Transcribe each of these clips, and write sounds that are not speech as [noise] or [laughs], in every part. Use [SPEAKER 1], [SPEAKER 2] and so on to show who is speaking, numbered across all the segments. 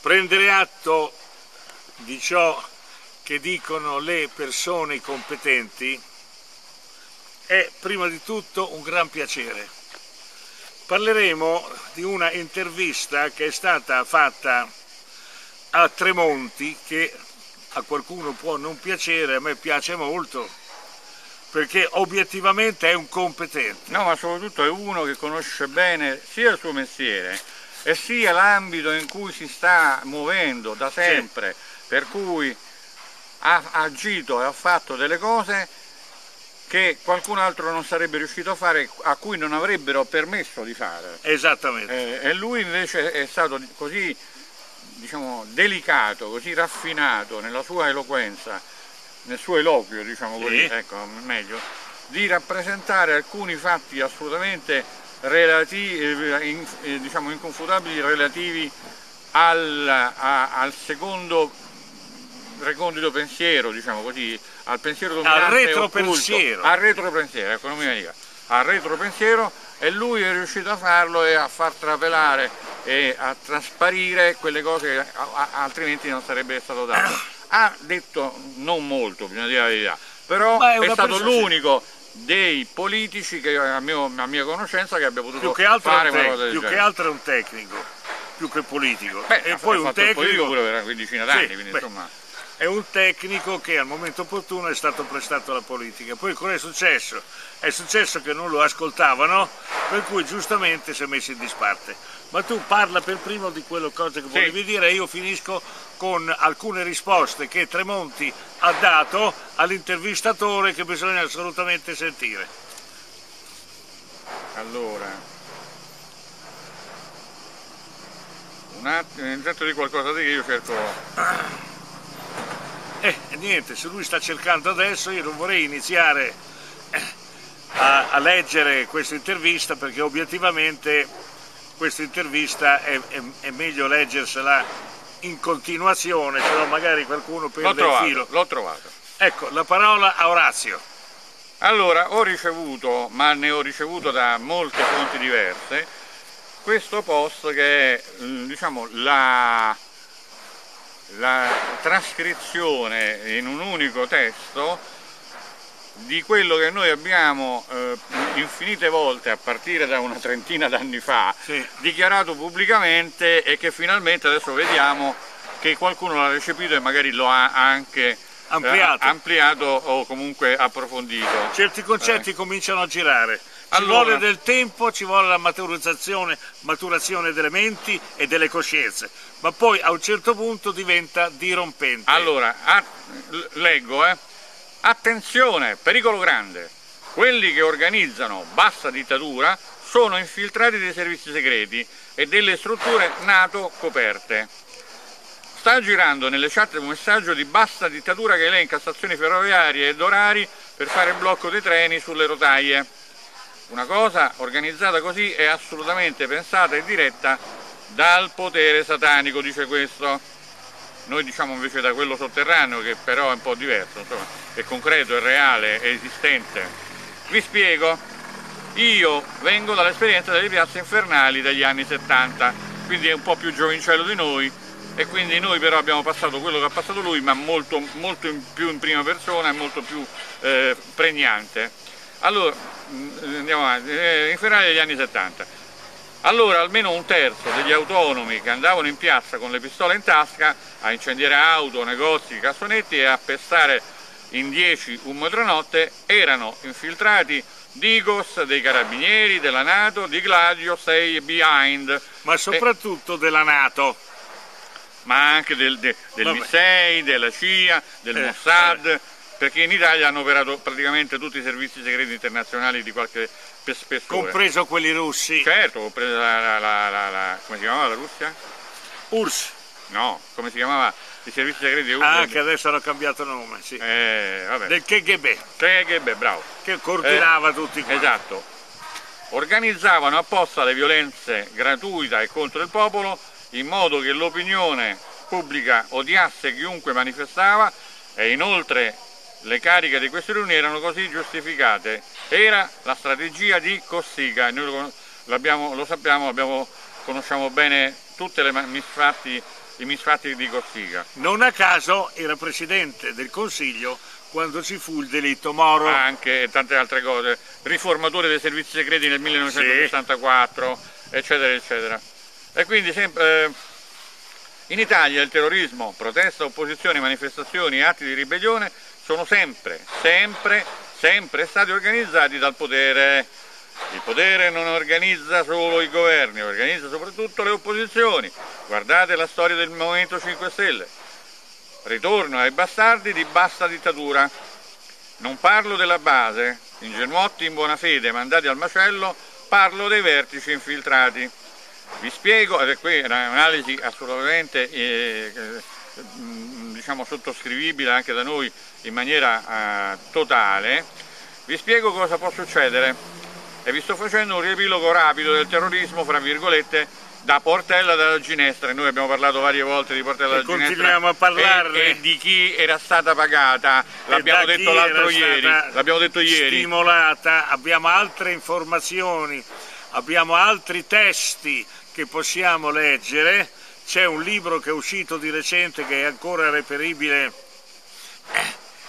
[SPEAKER 1] Prendere atto di ciò che dicono le persone competenti è prima di tutto un gran piacere. Parleremo di una intervista che è stata fatta a Tremonti che a qualcuno può non piacere, a me piace molto perché obiettivamente è un competente.
[SPEAKER 2] No, ma soprattutto è uno che conosce bene sia il suo mestiere e sia l'ambito in cui si sta muovendo da sempre, sì. per cui ha agito e ha fatto delle cose che qualcun altro non sarebbe riuscito a fare, a cui non avrebbero permesso di fare.
[SPEAKER 1] Esattamente.
[SPEAKER 2] Eh, e lui invece è stato così diciamo, delicato, così raffinato nella sua eloquenza, nel suo eloquio, diciamo così, sì. ecco, meglio, di rappresentare alcuni fatti assolutamente relativi, eh, in, eh, diciamo, inconfutabili relativi al, a, al secondo recondito pensiero, diciamo così, al pensiero dominante
[SPEAKER 1] al retropensiero.
[SPEAKER 2] al retropensiero, ecco, non mi dica, al retropensiero e lui è riuscito a farlo e a far trapelare e a trasparire quelle cose che altrimenti non sarebbe stato dato. [coughs] Ha detto non molto, bisogna dire la verità, però è, è stato l'unico dei politici che a, mio, a, mia conoscenza che abbia potuto fare una cosa del
[SPEAKER 1] Più
[SPEAKER 2] genere.
[SPEAKER 1] che altro è un tecnico, più che politico. Beh, e poi un tecnico...
[SPEAKER 2] pure per una quindicina d'anni, sì, quindi beh, insomma
[SPEAKER 1] è un tecnico che al momento opportuno è stato prestato alla politica. Poi cosa è successo? È successo che non lo ascoltavano, per cui giustamente si è messo in disparte. Ma tu parla per primo di quello che sì. volevi dire e io finisco con alcune risposte che Tremonti ha dato all'intervistatore che bisogna assolutamente sentire.
[SPEAKER 2] Allora, un attimo, intanto di qualcosa di che io cerco
[SPEAKER 1] eh, niente, se lui sta cercando adesso io non vorrei iniziare eh, a, a leggere questa intervista perché obiettivamente questa intervista è, è, è, meglio leggersela in continuazione, se no magari qualcuno perde
[SPEAKER 2] trovato,
[SPEAKER 1] il filo.
[SPEAKER 2] L'ho trovato.
[SPEAKER 1] Ecco, la parola a Orazio.
[SPEAKER 2] Allora, ho ricevuto, ma ne ho ricevuto da molte fonti diverse, questo post che è diciamo, la, la trascrizione in un unico testo di quello che noi abbiamo eh, infinite volte a partire da una trentina d'anni fa sì. dichiarato pubblicamente e che finalmente adesso vediamo che qualcuno l'ha recepito e magari lo ha anche
[SPEAKER 1] ampliato,
[SPEAKER 2] eh, ampliato o comunque approfondito.
[SPEAKER 1] Certi concetti eh. cominciano a girare. Ci allora, vuole del tempo, ci vuole la maturizzazione, maturazione delle menti e delle coscienze, ma poi a un certo punto diventa dirompente.
[SPEAKER 2] Allora, a, leggo, eh. Attenzione, pericolo grande. Quelli che organizzano bassa dittatura sono infiltrati dei servizi segreti e delle strutture NATO coperte. Sta girando nelle chat un messaggio di bassa dittatura che elenca stazioni ferroviarie ed orari per fare il blocco dei treni sulle rotaie. Una cosa organizzata così è assolutamente pensata e diretta dal potere satanico, dice questo. Noi diciamo invece da quello sotterraneo che però è un po' diverso, insomma, è concreto, è reale, è esistente. Vi spiego, io vengo dall'esperienza delle piazze infernali degli anni 70, quindi è un po' più giovincello di noi e quindi noi però abbiamo passato quello che ha passato lui ma molto, molto in più in prima persona e molto più eh, pregnante. Allora, mm, andiamo avanti, eh, infernali degli anni 70. Allora almeno un terzo degli autonomi che andavano in piazza con le pistole in tasca a incendiare auto, negozi, cassonetti e a pestare in 10 un metronotte erano infiltrati Digos, dei Carabinieri, della Nato, di Gladio 6 Behind.
[SPEAKER 1] Ma soprattutto e... della Nato.
[SPEAKER 2] Ma anche del, de, del MI6, della CIA, del eh, Mossad, vabbè. Perché in Italia hanno operato praticamente tutti i servizi segreti internazionali di qualche spessore.
[SPEAKER 1] Compreso quelli russi.
[SPEAKER 2] Certo, compreso la, la, la, la, come si chiamava la Russia?
[SPEAKER 1] URSS.
[SPEAKER 2] No, come si chiamava i servizi segreti
[SPEAKER 1] URSS? Ah, che adesso hanno cambiato nome, sì.
[SPEAKER 2] Eh,
[SPEAKER 1] Del KGB.
[SPEAKER 2] KGB, bravo.
[SPEAKER 1] Che coordinava eh, tutti quanti.
[SPEAKER 2] Esatto. Organizzavano apposta le violenze gratuite e contro il popolo in modo che l'opinione pubblica odiasse chiunque manifestava e inoltre le cariche di queste riunioni erano così giustificate. Era la strategia di Cossiga, noi lo, lo sappiamo, abbiamo, conosciamo bene tutti i misfatti di Cossiga.
[SPEAKER 1] Non a caso era presidente del Consiglio quando ci fu il delitto Moro.
[SPEAKER 2] Anche tante altre cose, riformatore dei servizi segreti nel 1964, sì. eccetera, eccetera. E quindi sempre, eh, in Italia il terrorismo, protesta, opposizione, manifestazioni e atti di ribellione sono sempre, sempre, sempre stati organizzati dal potere. Il potere non organizza solo i governi, organizza soprattutto le opposizioni. Guardate la storia del Movimento 5 Stelle Ritorno ai bastardi di bassa dittatura. Non parlo della base, ingenuotti in buona fede mandati al macello, parlo dei vertici infiltrati. Vi spiego, ed è qui un'analisi assolutamente eh, diciamo, sottoscrivibile anche da noi in maniera eh, totale, vi spiego cosa può succedere. E vi sto facendo un riepilogo rapido del terrorismo, fra virgolette, da Portella della Ginestra, noi abbiamo parlato varie volte di Portella della Ginestra
[SPEAKER 1] continuiamo a parlarne.
[SPEAKER 2] e, e, di chi era stata pagata, l'abbiamo detto l'altro ieri, l'abbiamo detto ieri.
[SPEAKER 1] Stimolata, abbiamo altre informazioni, abbiamo altri testi che possiamo leggere, c'è un libro che è uscito di recente che è ancora reperibile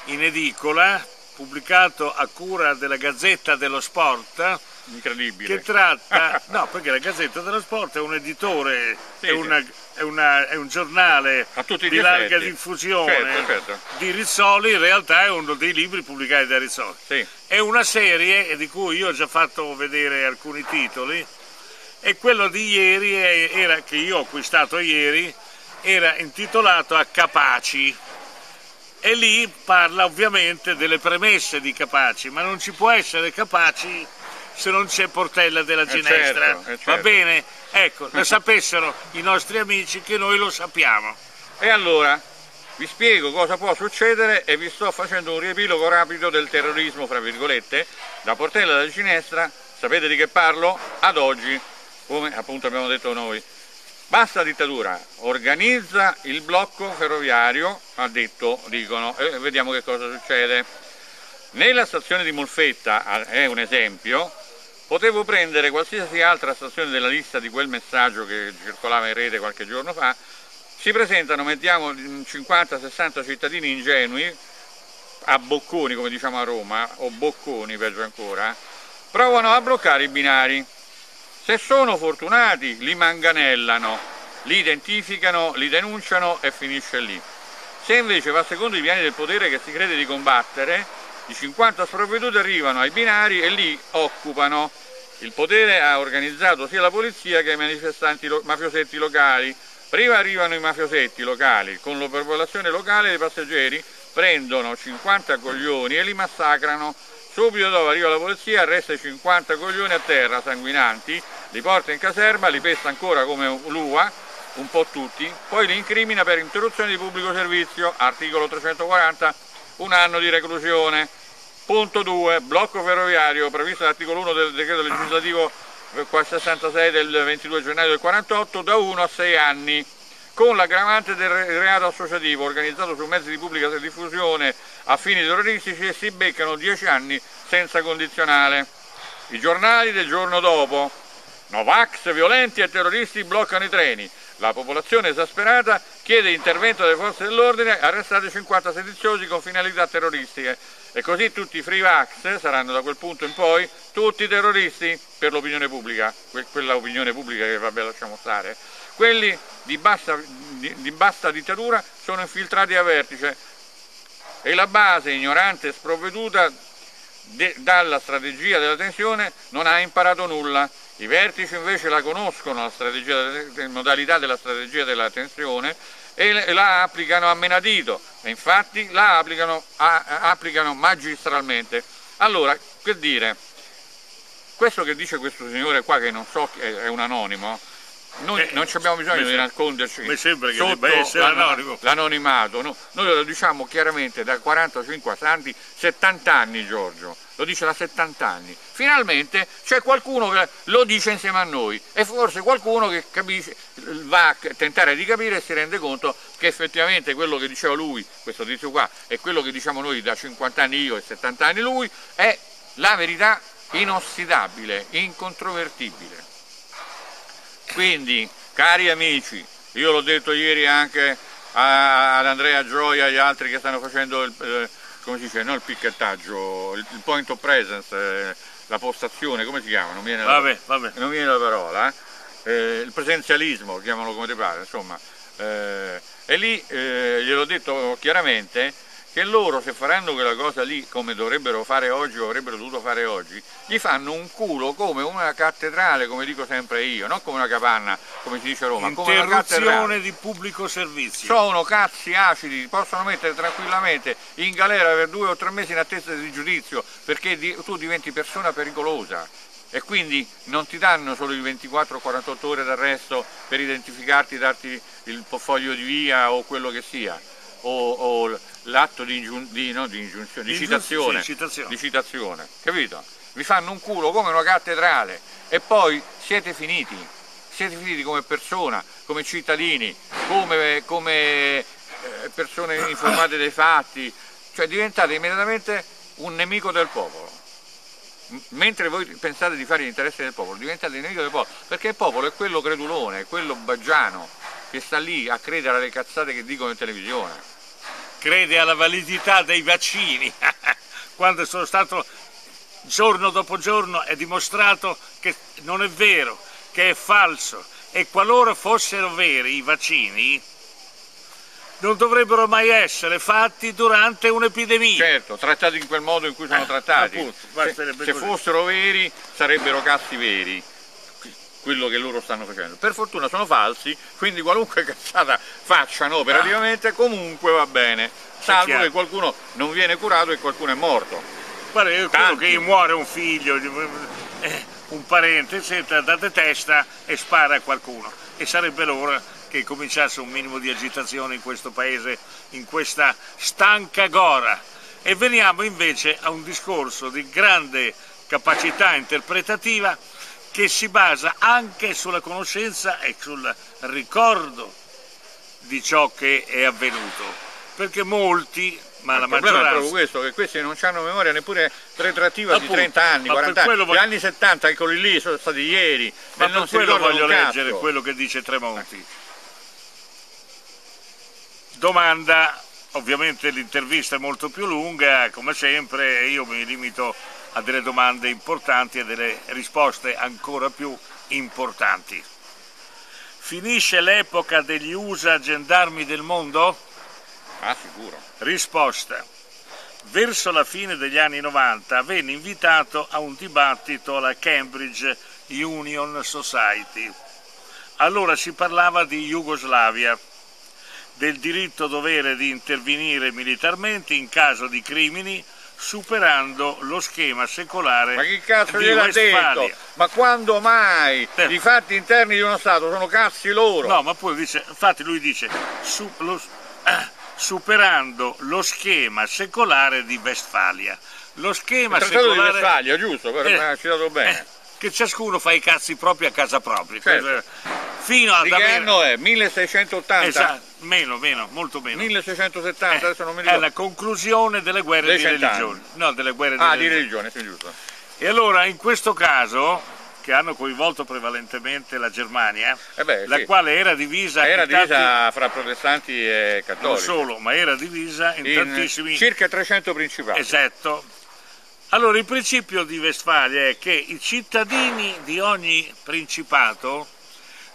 [SPEAKER 1] in edicola, pubblicato a cura della Gazzetta dello Sport,
[SPEAKER 2] Incredibile.
[SPEAKER 1] Che tratta, [laughs] no, perché la Gazzetta dello Sport è un editore, sì, è, una, è, una, è, un giornale di larga
[SPEAKER 2] effetti.
[SPEAKER 1] diffusione
[SPEAKER 2] certo, certo.
[SPEAKER 1] di Rizzoli, in realtà è uno dei libri pubblicati da Rizzoli.
[SPEAKER 2] Sì.
[SPEAKER 1] È una serie di cui io ho già fatto vedere alcuni titoli e quello di ieri, era, che io ho acquistato ieri, era intitolato A Capaci e lì parla ovviamente delle premesse di Capaci, ma non ci può essere Capaci se non c'è Portella della Ginestra.
[SPEAKER 2] Eh certo, eh certo.
[SPEAKER 1] Va bene? Ecco, lo [laughs] sapessero i nostri amici che noi lo sappiamo.
[SPEAKER 2] E allora vi spiego cosa può succedere e vi sto facendo un riepilogo rapido del terrorismo, fra virgolette, da Portella della Ginestra, sapete di che parlo? Ad oggi, come appunto abbiamo detto noi. Basta dittatura, organizza il blocco ferroviario, ha detto, dicono, e vediamo che cosa succede. Nella stazione di Molfetta, è un esempio, Potevo prendere qualsiasi altra stazione della lista di quel messaggio che circolava in rete qualche giorno fa, si presentano, mettiamo 50-60 cittadini ingenui, a bocconi come diciamo a Roma, o bocconi peggio ancora, provano a bloccare i binari. Se sono fortunati li manganellano, li identificano, li denunciano e finisce lì. Se invece va secondo i piani del potere che si crede di combattere, i 50 sprovveduti arrivano ai binari e lì occupano. Il potere ha organizzato sia la polizia che i manifestanti lo mafiosetti locali. Prima arrivano i mafiosetti locali con l'operpolazione locale dei passeggeri, prendono 50 coglioni e li massacrano. Subito dopo arriva la polizia, arresta i 50 coglioni a terra sanguinanti, li porta in caserma, li pesta ancora come l'UA, un po' tutti, poi li incrimina per interruzione di pubblico servizio, articolo 340, un anno di reclusione. Punto 2. Blocco ferroviario previsto dall'articolo 1 del decreto legislativo 66 del 22 gennaio del 48 da 1 a 6 anni con l'aggravante del reato associativo organizzato su mezzi di pubblica diffusione a fini terroristici e si beccano 10 anni senza condizionale. I giornali del giorno dopo. Novax, violenti e terroristi bloccano i treni. La popolazione esasperata chiede intervento delle forze dell'ordine, arrestate 50 sediziosi con finalità terroristiche. E così tutti i free vax saranno da quel punto in poi tutti terroristi per l'opinione pubblica, quella opinione pubblica che vabbè lasciamo stare. Quelli di bassa, di, di bassa dittatura sono infiltrati a vertice e la base ignorante e sprovveduta dalla strategia della tensione non ha imparato nulla. I vertici invece la conoscono, la, modalità della strategia della tensione e la applicano a menadito, e infatti la applicano, a, applicano magistralmente. Allora, per dire, questo che dice questo signore qua, che non so, è un anonimo, noi eh, non abbiamo bisogno di nasconderci
[SPEAKER 1] mi sembra che debba essere anonimo.
[SPEAKER 2] l'anonimato no? noi lo diciamo chiaramente da 45 anni 70 anni Giorgio. Lo dice da 70 anni. Finalmente c'è qualcuno che lo dice insieme a noi e forse qualcuno che capisce, va a tentare di capire e si rende conto che effettivamente quello che diceva lui questo tizio qua e quello che diciamo noi da 50 anni io e 70 anni lui è la verità inossidabile incontrovertibile quindi, cari amici, Io l'ho detto ieri anche ad Andrea Gioia e agli altri che stanno facendo il, eh, come si dice, no il picchettaggio, il, point of presence, eh, la postazione, come si chiama? Non viene,
[SPEAKER 1] vabbè,
[SPEAKER 2] la,
[SPEAKER 1] vabbè.
[SPEAKER 2] Non viene la parola, eh? il presenzialismo, chiamalo come ti pare, insomma. Eh, e lì eh, gliel'ho detto chiaramente che loro se faranno quella cosa lì come dovrebbero fare oggi o avrebbero dovuto fare oggi, gli fanno un culo come una cattedrale, come dico sempre io, non come una capanna, come si dice a Roma, come una cattedrale.
[SPEAKER 1] di pubblico servizio.
[SPEAKER 2] Sono cazzi acidi, possono mettere tranquillamente in galera per due o tre mesi in attesa di giudizio, perché tu diventi persona pericolosa e quindi non ti danno solo i 24-48 ore d'arresto per identificarti, darti il foglio di via o quello che sia, o, o l'atto di, di, no, di, ingiunzione, di, citazione,
[SPEAKER 1] sì, citazione.
[SPEAKER 2] di citazione, capito? Vi fanno un culo come una cattedrale e poi siete finiti, siete finiti come persona, come cittadini, come, come eh, persone informate dei fatti, cioè diventate immediatamente un nemico del popolo mentre voi pensate di fare l'interesse del popolo, diventate il nemico del popolo, perché il popolo è quello credulone, è quello baggiano che sta lì a credere alle cazzate che dicono in televisione.
[SPEAKER 1] Crede alla validità dei vaccini, [laughs] quando sono stato giorno dopo giorno è dimostrato che non è vero, che è falso e qualora fossero veri i vaccini non dovrebbero mai essere fatti durante un'epidemia.
[SPEAKER 2] Certo, trattati in quel modo in cui sono eh, trattati. Appunto, se, se fossero veri sarebbero cazzi veri quello che loro stanno facendo. Per fortuna sono falsi, quindi qualunque [laughs] cazzata facciano operativamente comunque va bene, salvo che qualcuno non viene curato e qualcuno è morto.
[SPEAKER 1] Guarda, è quello che muore un figlio, eh, un parente, eccetera, date testa e spara a qualcuno. E sarebbe l'ora che cominciasse un minimo di agitazione in questo paese, in questa stanca gora. E veniamo invece a un discorso di grande capacità interpretativa che si basa anche sulla conoscenza e sul ricordo di ciò che è avvenuto, perché molti, ma
[SPEAKER 2] il
[SPEAKER 1] la maggioranza...
[SPEAKER 2] È proprio questo, che questi non hanno memoria neppure retrattiva Appunto, di 30 anni, 40 anni, voglio... gli anni 70, eccoli lì, sono stati ieri,
[SPEAKER 1] ma per
[SPEAKER 2] non
[SPEAKER 1] quello voglio leggere quello che dice Tremonti. Domanda, ovviamente l'intervista è molto più lunga, come sempre io mi limito a delle domande importanti e delle risposte ancora più importanti. Finisce l'epoca degli USA gendarmi del mondo?
[SPEAKER 2] Ah, sicuro.
[SPEAKER 1] Risposta. Verso la fine degli anni 90 venne invitato a un dibattito alla Cambridge Union Society. Allora si parlava di Jugoslavia del diritto dovere di intervenire militarmente in caso di crimini superando lo schema secolare
[SPEAKER 2] Ma chi cazzo gliel'ha detto? Ma quando mai? Certo. I fatti interni di uno Stato sono cazzi loro.
[SPEAKER 1] No, ma poi dice, infatti lui dice, su, lo, eh, superando lo schema secolare di Westfalia. Lo schema
[SPEAKER 2] Il
[SPEAKER 1] secolare...
[SPEAKER 2] di Westfalia, giusto, però eh, ha citato bene.
[SPEAKER 1] Eh, che ciascuno fa i cazzi propri a casa propria.
[SPEAKER 2] Certo.
[SPEAKER 1] Fino ad
[SPEAKER 2] di che anno è? 1680?
[SPEAKER 1] Esatto, meno, meno, molto meno.
[SPEAKER 2] 1670, eh, adesso non mi
[SPEAKER 1] ricordo. È la conclusione delle guerre di religione. No, delle guerre
[SPEAKER 2] ah,
[SPEAKER 1] di
[SPEAKER 2] religione. sì, giusto.
[SPEAKER 1] E allora, in questo caso, che hanno coinvolto prevalentemente la Germania,
[SPEAKER 2] eh beh,
[SPEAKER 1] la
[SPEAKER 2] sì.
[SPEAKER 1] quale era divisa,
[SPEAKER 2] era divisa
[SPEAKER 1] tanti...
[SPEAKER 2] fra protestanti e cattolici.
[SPEAKER 1] Non solo, ma era divisa in, in tantissimi...
[SPEAKER 2] circa 300 principati.
[SPEAKER 1] Esatto, allora, il principio di Westfalia è che i cittadini di ogni principato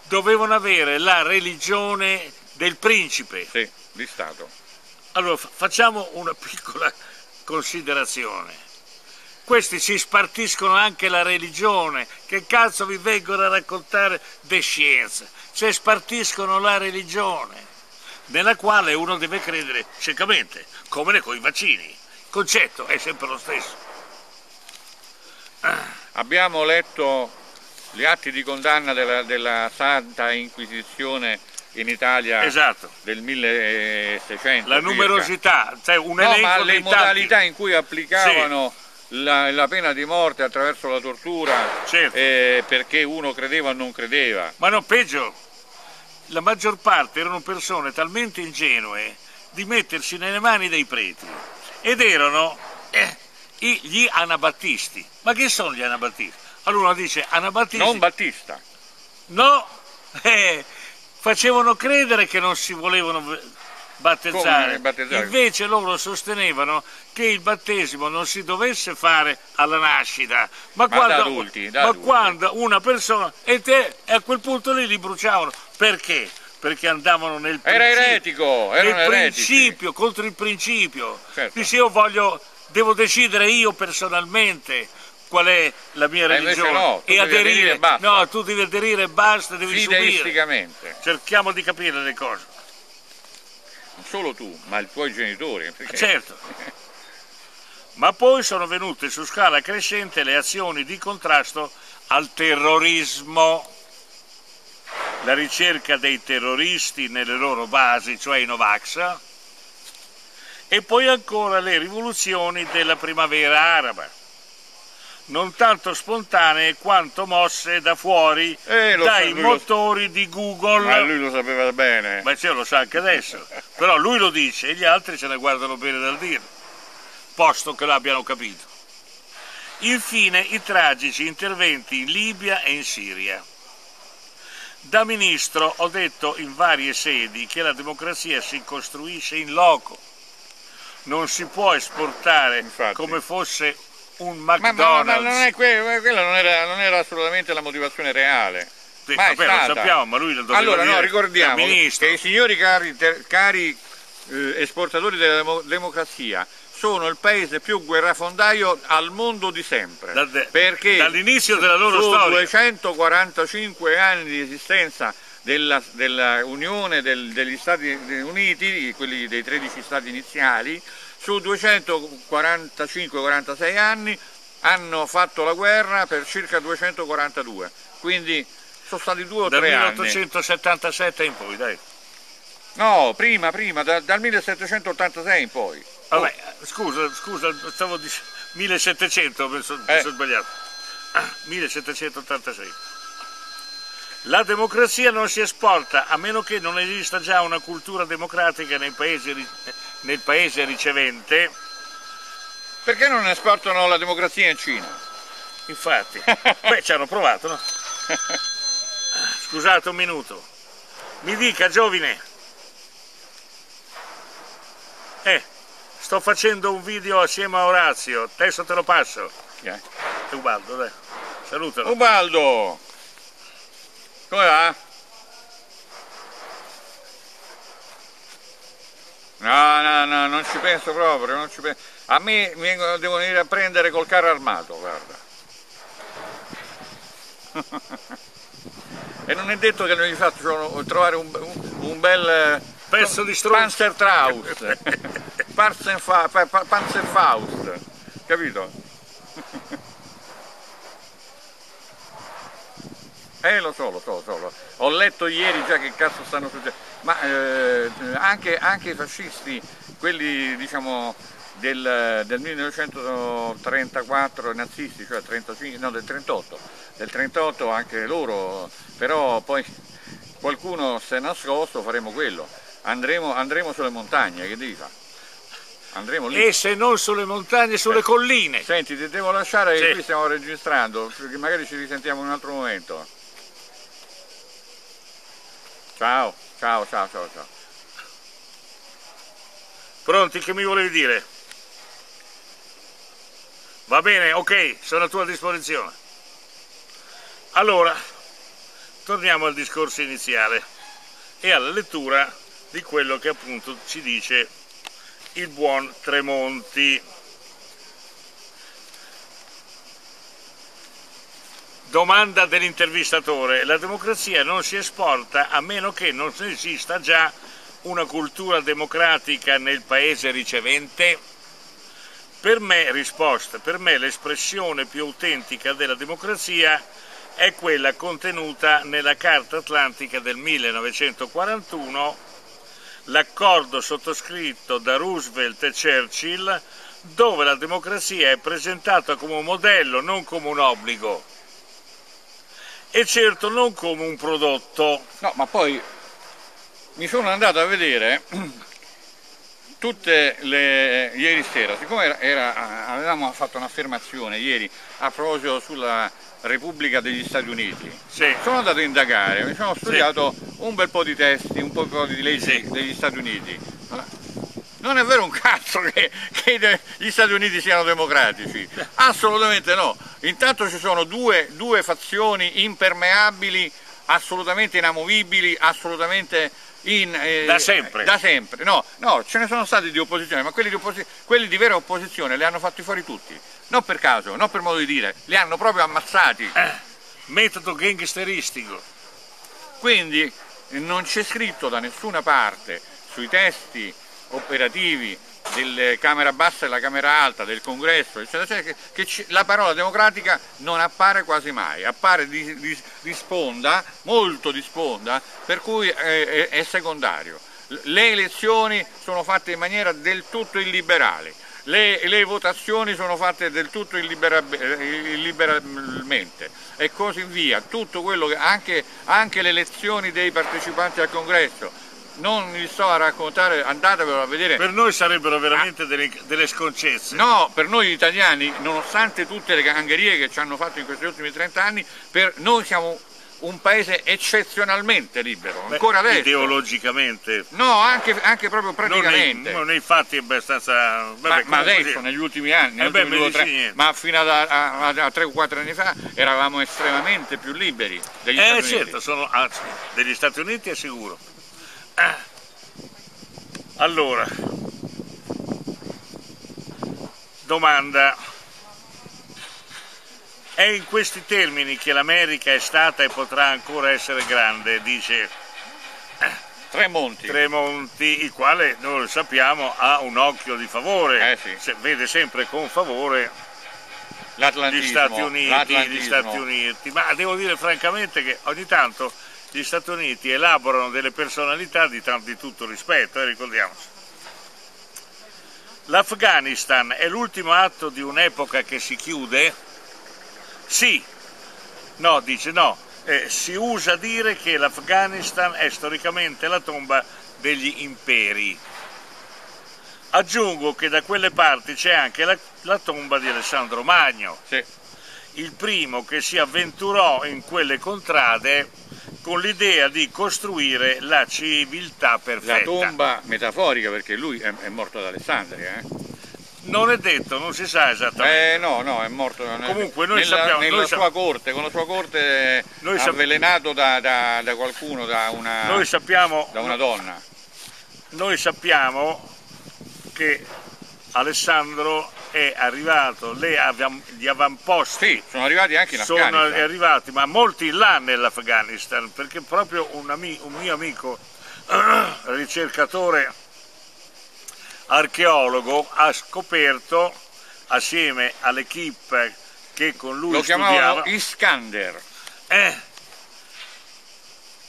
[SPEAKER 1] dovevano avere la religione del principe.
[SPEAKER 2] Sì, di Stato.
[SPEAKER 1] Allora, facciamo una [laughs] piccola considerazione. Questi si spartiscono anche la religione. Che cazzo vi vengono a raccontare de scienze? Se spartiscono la religione, nella quale uno deve credere ciecamente, come con i vaccini. Il concetto è sempre lo stesso.
[SPEAKER 2] Abbiamo letto gli atti di condanna della, della Santa Inquisizione in Italia
[SPEAKER 1] esatto.
[SPEAKER 2] del 1600.
[SPEAKER 1] La numerosità, cioè un no,
[SPEAKER 2] ma le modalità
[SPEAKER 1] tanti.
[SPEAKER 2] in cui applicavano sì. la, la, pena di morte attraverso la tortura
[SPEAKER 1] certo.
[SPEAKER 2] eh, perché uno credeva o non credeva.
[SPEAKER 1] Ma no, peggio, la maggior parte erano persone talmente ingenue di mettersi nelle mani dei preti ed erano eh, gli anabattisti. Ma che sono gli anabattisti? Allora uno dice anabattisti...
[SPEAKER 2] Non Battista.
[SPEAKER 1] No, [laughs] eh, facevano credere che non si volevano battezzare.
[SPEAKER 2] battezzare?
[SPEAKER 1] Invece loro sostenevano che il battesimo non si dovesse fare alla nascita, ma,
[SPEAKER 2] Ma
[SPEAKER 1] quando,
[SPEAKER 2] da adulti, da
[SPEAKER 1] ma quando una persona e, te, a quel punto lì li bruciavano. Perché? Perché andavano nel
[SPEAKER 2] Era
[SPEAKER 1] principio,
[SPEAKER 2] eretico, erano
[SPEAKER 1] nel principio, contro il principio.
[SPEAKER 2] Certo.
[SPEAKER 1] Dice io voglio, devo decidere io personalmente qual è la mia
[SPEAKER 2] invece
[SPEAKER 1] religione
[SPEAKER 2] no,
[SPEAKER 1] e
[SPEAKER 2] aderire
[SPEAKER 1] aderire.
[SPEAKER 2] basta.
[SPEAKER 1] No, tu devi aderire e basta, devi subire. Cerchiamo di capire le cose.
[SPEAKER 2] Non solo tu, ma i tuoi genitori. perché-
[SPEAKER 1] Certo. [laughs] Ma poi sono venute su scala crescente le azioni di contrasto al terrorismo, la ricerca dei terroristi nelle loro basi, cioè i Novax, e poi ancora le rivoluzioni della primavera araba, non tanto spontanee quanto mosse da fuori
[SPEAKER 2] Eh,
[SPEAKER 1] dai
[SPEAKER 2] sa- lui lo-
[SPEAKER 1] motori di Google.
[SPEAKER 2] Ma lui lo sapeva bene.
[SPEAKER 1] Ma ce lo sa anche adesso. [laughs] Però lui lo dice e gli altri se ne guardano bene dal dire, posto che l'abbiano capito. Infine i tragici interventi in Libia e in Siria. Da ministro ho detto in varie sedi che la democrazia si costruisce in loco. Non si può esportare
[SPEAKER 2] Infatti.
[SPEAKER 1] come fosse un
[SPEAKER 2] Ma, ma-
[SPEAKER 1] McDonald's.
[SPEAKER 2] ma non è que- quella non era, non era assolutamente la motivazione reale.
[SPEAKER 1] Sì,
[SPEAKER 2] Mai
[SPEAKER 1] vabbè, lo sappiamo, ma lui lo doveva
[SPEAKER 2] Allora, no, ricordiamo che i signori cari, ter- cari, eh, esportatori della demo- democrazia sono il paese più guerrafondaio al mondo di sempre.
[SPEAKER 1] Da- de-
[SPEAKER 2] perché
[SPEAKER 1] dall'inizio della loro storia.
[SPEAKER 2] 245 anni di esistenza della, della Unione del- degli Stati Uniti, quelli dei 13 stati iniziali, su 245-46 anni hanno fatto la guerra per circa 242, quindi sono stati due o
[SPEAKER 1] Dal
[SPEAKER 2] tre anni.
[SPEAKER 1] 1877 in poi, dai.
[SPEAKER 2] No, prima, prima, da- dal 1786 in poi.
[SPEAKER 1] Vabbè, scusa, scusa, stavo dicendo 1700, mi sono
[SPEAKER 2] Eh.
[SPEAKER 1] sbagliato. Ah, 1786. La democrazia non si esporta a meno che non esista già una cultura democratica nei paesi nel paese ricevente.
[SPEAKER 2] Perché non esportano la democrazia in Cina?
[SPEAKER 1] Infatti, [laughs] beh, ci hanno provato, no? Scusate un minuto. Mi dica, giovine. Eh, sto facendo un video assieme a Orazio, adesso te lo passo.
[SPEAKER 2] Chi? È
[SPEAKER 1] Ubaldo, dai. Salutalo.
[SPEAKER 2] Ubaldo! Come va? No, no, no, non ci penso proprio, non ci penso. A me mi vengono- devono venire a prendere col carro armato, guarda. [laughs] e non è detto che non gli faccio trovare un, un- un bel eh,
[SPEAKER 1] Pezzo di stronzo.
[SPEAKER 2] Panzertraust, Panzerfa- pa- pa- Panzerfaust, capito? Eh lo so, lo so, lo so, ho letto ieri già che cazzo stanno succedendo, ma eh, anche, anche i fascisti, quelli diciamo del, del 1934 nazisti, cioè 35, no del 38, del 38 anche loro, però poi qualcuno si è nascosto, faremo quello, andremo, andremo sulle montagne, che devi fare? Andremo lì.
[SPEAKER 1] E se non sulle montagne, sulle colline.
[SPEAKER 2] Senti, ti devo lasciare che
[SPEAKER 1] Sì.
[SPEAKER 2] qui stiamo registrando, magari ci risentiamo in un altro momento. Ciao, ciao, ciao, ciao, ciao.
[SPEAKER 1] Pronti, che mi volevi dire? Va bene, ok, sono a tua disposizione. Allora, torniamo al discorso iniziale e alla lettura di quello che appunto ci dice il buon Tremonti. Domanda dell'intervistatore, la democrazia non si esporta a meno che non esista già una cultura democratica nel paese ricevente? Per me, risposta, per me l'espressione più autentica della democrazia è quella contenuta nella Carta Atlantica del 1941, l'accordo sottoscritto da Roosevelt e Churchill, dove la democrazia è presentata come un modello, non come un obbligo, e certo non come un prodotto.
[SPEAKER 2] No, ma poi mi sono andato a vedere [clears throat] tutte le ieri sera, siccome era, avevamo fatto un'affermazione ieri a proposito sulla Repubblica degli Stati Uniti.
[SPEAKER 1] Sì.
[SPEAKER 2] Sono andato a indagare, mi sono studiato sì. un bel po' di testi, un po' di leggi sì. degli Stati Uniti. Non è vero un cazzo che, che, gli Stati Uniti siano democratici, assolutamente no. Intanto ci sono due, due fazioni impermeabili, assolutamente inamovibili, assolutamente in,
[SPEAKER 1] eh, da sempre.
[SPEAKER 2] Da sempre. No, no, ce ne sono stati di opposizione, ma quelli di, opposi quelli di vera opposizione li hanno fatti fuori tutti. Non per caso, non per modo di dire, li hanno proprio ammazzati.
[SPEAKER 1] Eh, metodo gangsteristico.
[SPEAKER 2] Quindi non c'è scritto da nessuna parte sui testi operativi della Camera Bassa e la Camera Alta, del Congresso, eccetera, eccetera, che, che la parola democratica non appare quasi mai, appare di, di, di sponda, molto di sponda, per cui è, è, è secondario. Le elezioni sono fatte in maniera del tutto illiberale, le, le, votazioni sono fatte del tutto illiberalmente. E così via, tutto quello che, anche, anche le elezioni dei partecipanti al congresso non vi sto a raccontare, andatevelo a vedere.
[SPEAKER 1] Per noi sarebbero veramente ah. delle, delle, sconcezze.
[SPEAKER 2] No, per noi italiani, nonostante tutte le angherie che ci hanno fatto in questi ultimi 30 anni, per noi siamo un paese eccezionalmente libero, ancora Beh, adesso.
[SPEAKER 1] Ideologicamente?
[SPEAKER 2] No, anche, anche proprio praticamente.
[SPEAKER 1] Non nei, nei fatti è abbastanza...
[SPEAKER 2] Vabbè, ma, ma, adesso, negli ultimi anni, eh beh, due, tre, ma fino a, 3 o 4 anni fa eravamo estremamente più liberi degli
[SPEAKER 1] eh,
[SPEAKER 2] Stati
[SPEAKER 1] certo, sono, anzi, degli Stati Uniti è sicuro. Allora, domanda. È in questi termini che l'America è stata e potrà ancora essere grande, dice
[SPEAKER 2] Tremonti.
[SPEAKER 1] Tremonti, il quale noi lo sappiamo ha un occhio di favore,
[SPEAKER 2] eh sì.
[SPEAKER 1] vede sempre con favore gli Stati, Uniti, gli Stati Uniti, ma devo dire francamente che ogni tanto gli Stati Uniti elaborano delle personalità di, di tutto rispetto, eh, ricordiamoci. L'Afghanistan è l'ultimo atto di un'epoca che si chiude? Sì, no, dice no, eh, si usa dire che l'Afghanistan è storicamente la tomba degli imperi. Aggiungo che da quelle parti c'è anche la, la, tomba di Alessandro Magno,
[SPEAKER 2] sì.
[SPEAKER 1] il primo che si avventurò in quelle contrade con l'idea di costruire la civiltà perfetta.
[SPEAKER 2] La tomba metaforica perché lui è, è morto ad Alessandria. Eh?
[SPEAKER 1] Non è detto, non si sa esattamente.
[SPEAKER 2] Eh no, no, è morto
[SPEAKER 1] Comunque noi
[SPEAKER 2] nella,
[SPEAKER 1] sappiamo,
[SPEAKER 2] nella
[SPEAKER 1] noi
[SPEAKER 2] sua corte, con la sua corte noi avvelenato da, da, da, qualcuno, da una,
[SPEAKER 1] sappiamo,
[SPEAKER 2] da una donna.
[SPEAKER 1] Noi sappiamo che Alessandro è arrivato, le avam, gli avamposti
[SPEAKER 2] sì, sono arrivati anche in Afghanistan.
[SPEAKER 1] Sono arrivati, ma molti là nell'Afghanistan, perché proprio un, amico, un mio amico [clears throat] ricercatore archeologo ha scoperto assieme all'equipe che con lui
[SPEAKER 2] Lo
[SPEAKER 1] studiava
[SPEAKER 2] Iskander
[SPEAKER 1] eh,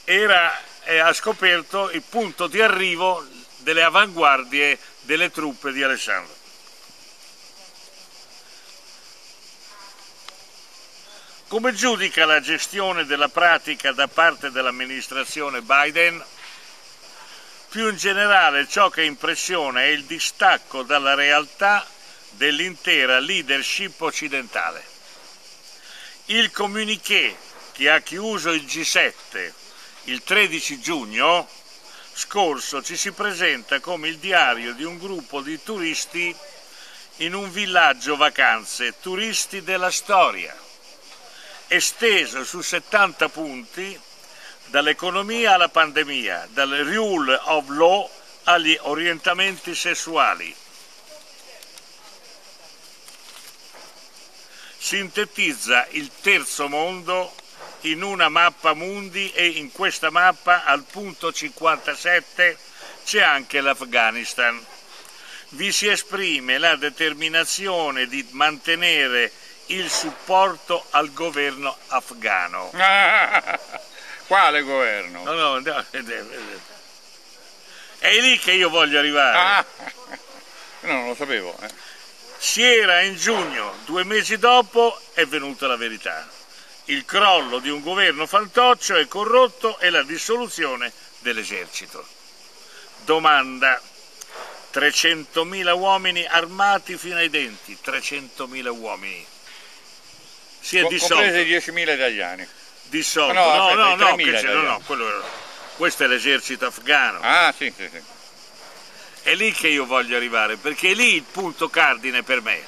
[SPEAKER 1] era, eh, ha scoperto il punto di arrivo delle avanguardie delle truppe di Alessandro Come giudica la gestione della pratica da parte dell'amministrazione Biden? Più in generale ciò che impressiona è il distacco dalla realtà dell'intera leadership occidentale. Il comuniqué che ha chiuso il G7 il 13 giugno scorso ci si presenta come il diario di un gruppo di turisti in un villaggio vacanze, turisti della storia esteso su 70 punti dall'economia alla pandemia, dal rule of law agli orientamenti sessuali. Sintetizza il terzo mondo in una mappa mundi e in questa mappa al punto 57 c'è anche l'Afghanistan. Vi si esprime la determinazione di mantenere il supporto al governo afghano. [laughs]
[SPEAKER 2] Quale governo?
[SPEAKER 1] No, no, no, è lì che io voglio arrivare. Ah,
[SPEAKER 2] no, [laughs] non lo sapevo. Eh.
[SPEAKER 1] Si era in giugno, due mesi dopo è venuta la verità. Il crollo di un governo fantoccio e corrotto e la dissoluzione dell'esercito. Domanda. 300.000 uomini armati fino ai denti, 300.000 uomini si è dissolto.
[SPEAKER 2] compresi 10.000 italiani.
[SPEAKER 1] dissolto.
[SPEAKER 2] No,
[SPEAKER 1] No,
[SPEAKER 2] aspetta,
[SPEAKER 1] no, no,
[SPEAKER 2] 3.000
[SPEAKER 1] che no, no, quello- questo è l'esercito afghano.
[SPEAKER 2] Ah, sì, sì, sì.
[SPEAKER 1] È lì che io voglio arrivare, perché è lì il punto cardine per me.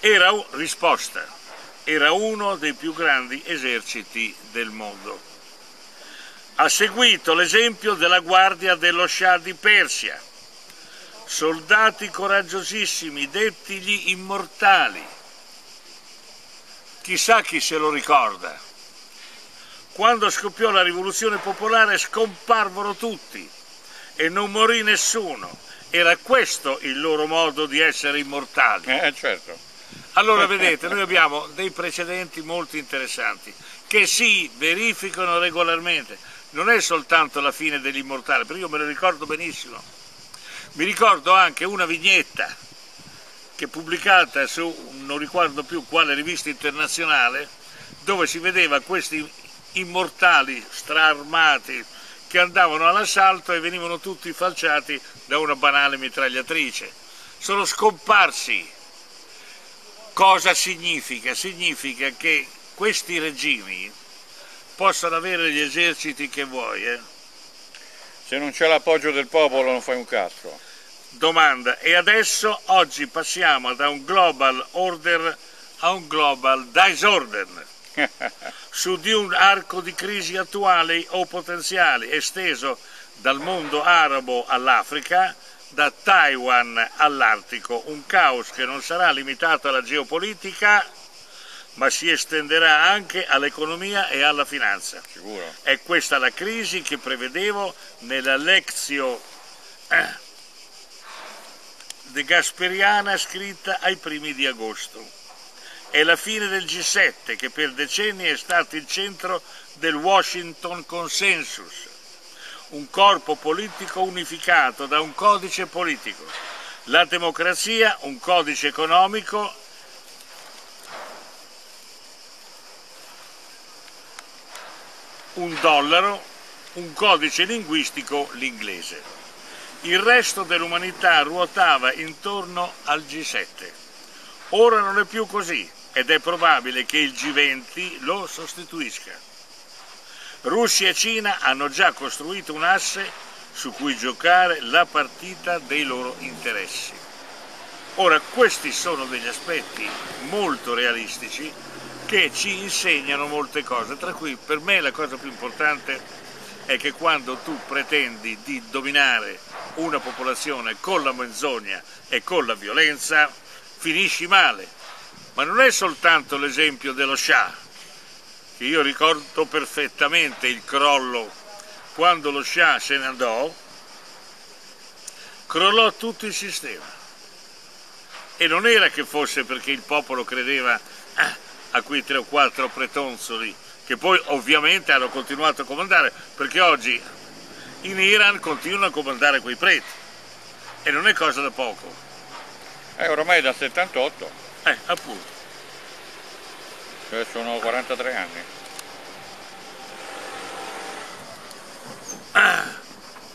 [SPEAKER 1] Era risposta, era uno dei più grandi eserciti del mondo. Ha seguito l'esempio della guardia dello Shah di Persia, soldati coraggiosissimi, detti gli immortali. Chissà chi se lo ricorda. Quando scoppiò la rivoluzione popolare scomparvero tutti e non morì nessuno. Era questo il loro modo di essere immortali.
[SPEAKER 2] Eh, certo.
[SPEAKER 1] Allora vedete, noi abbiamo dei precedenti molto interessanti che si verificano regolarmente. Non è soltanto la fine dell'immortale, perché io me lo ricordo benissimo. Mi ricordo anche una vignetta che pubblicata su non ricordo più quale rivista internazionale, dove si vedeva questi immortali straarmati che andavano all'assalto e venivano tutti falciati da una banale mitragliatrice. Sono scomparsi. Cosa significa? Significa che questi regimi possono avere gli eserciti che vuoi, eh?
[SPEAKER 2] Se non c'è l'appoggio del popolo non fai un cazzo.
[SPEAKER 1] Domanda, e adesso oggi passiamo da un global order a un global disorder [laughs] su di un arco di crisi attuali o potenziali esteso dal mondo arabo all'Africa, da Taiwan all'Artico, un caos che non sarà limitato alla geopolitica ma si estenderà anche all'economia e alla finanza.
[SPEAKER 2] Sicuro.
[SPEAKER 1] È questa la crisi che prevedevo nella Lezio eh, de Gasperiana scritta ai primi di agosto. È la fine del G7 che per decenni è stato il centro del Washington Consensus, un corpo politico unificato da un codice politico. La democrazia, un codice economico un dollaro, un codice linguistico l'inglese. Il resto dell'umanità ruotava intorno al G7. Ora non è più così ed è probabile che il G20 lo sostituisca. Russia e Cina hanno già costruito un asse su cui giocare la partita dei loro interessi. Ora, questi sono degli aspetti molto realistici che ci insegnano molte cose, tra cui per me la cosa più importante è che quando tu pretendi di dominare una popolazione con la menzogna e con la violenza, finisci male. Ma non è soltanto l'esempio dello Shah, che io ricordo perfettamente il crollo quando lo Shah se ne andò, crollò tutto il sistema. E non era che fosse perché il popolo credeva ah, a quei tre o quattro pretonzoli, che poi ovviamente hanno continuato a comandare, perché oggi in Iran continuano a comandare quei preti. E non è cosa da poco.
[SPEAKER 2] Eh, ormai è da 78,
[SPEAKER 1] Eh, appunto.
[SPEAKER 2] cioè sono 43 anni.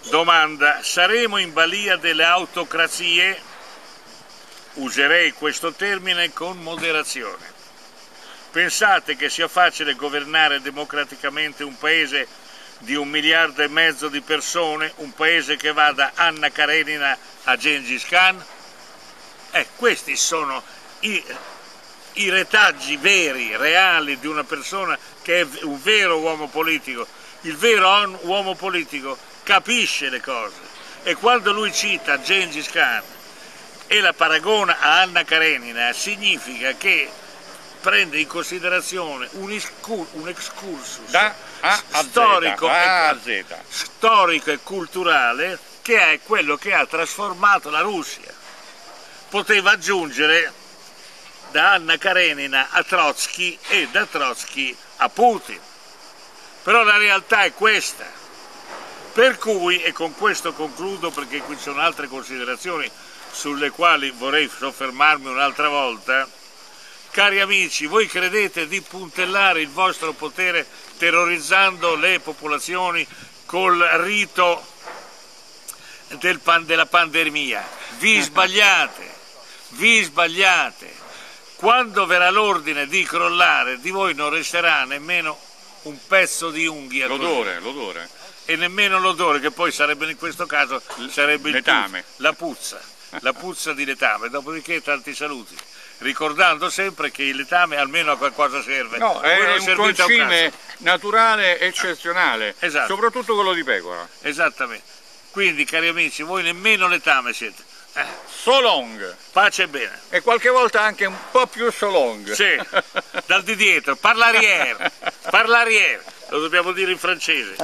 [SPEAKER 1] Domanda, saremo in balia delle autocrazie? Userei questo termine con moderazione. Pensate che sia facile governare democraticamente un paese di un miliardo e mezzo di persone, un paese che va da Anna Karenina a Gengis Khan? Eh, questi sono i, i retaggi veri, reali di una persona che è un vero uomo politico. Il vero uomo politico capisce le cose e quando lui cita Gengis Khan e la paragona a Anna Karenina significa che prende in considerazione un, un excursus
[SPEAKER 2] Da A a
[SPEAKER 1] storico.
[SPEAKER 2] A a
[SPEAKER 1] e, storico e culturale che è quello che ha trasformato la Russia. Poteva aggiungere da Anna Karenina a Trotsky e da Trotsky a Putin. Però la realtà è questa. Per cui, e con questo concludo perché qui ci sono altre considerazioni sulle quali vorrei soffermarmi un'altra volta, cari amici, voi credete di puntellare il vostro potere terrorizzando le popolazioni col rito del pan- della pandemia? Vi sbagliate, vi sbagliate. quando verrà l'ordine di crollare, di voi non resterà nemmeno un pezzo di unghia.
[SPEAKER 2] L'odore, l'odore.
[SPEAKER 1] E nemmeno l'odore, che poi sarebbe in questo caso sarebbe il
[SPEAKER 2] letame.
[SPEAKER 1] Puzza, la puzza, la puzza di letame. Dopodiché tanti saluti. Ricordando sempre che il letame almeno a qualcosa serve.
[SPEAKER 2] No, è un concime naturale eccezionale, esatto. soprattutto quello di pecora.
[SPEAKER 1] Esattamente. Quindi, cari amici, voi nemmeno letame siete.
[SPEAKER 2] Eh. Solong.
[SPEAKER 1] Pace e bene.
[SPEAKER 2] E qualche volta anche un po' più solong.
[SPEAKER 1] Sì, dal di dietro, parlariere, [laughs] parlariere, lo dobbiamo dire in francese.